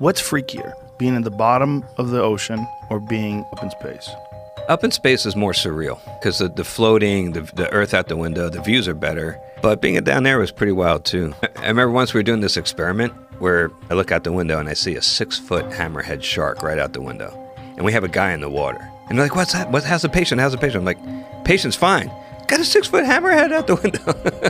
What's freakier, being at the bottom of the ocean or being up in space? Up in space is more surreal because the, the floating, the, the earth out the window, the views are better. But being down there was pretty wild too. I remember once we were doing this experiment where I look out the window and I see a six foot hammerhead shark right out the window. And we have a guy in the water. And they're like, what's that? What, how's the patient? How's the patient? I'm like, patient's fine. Got a six foot hammerhead out the window.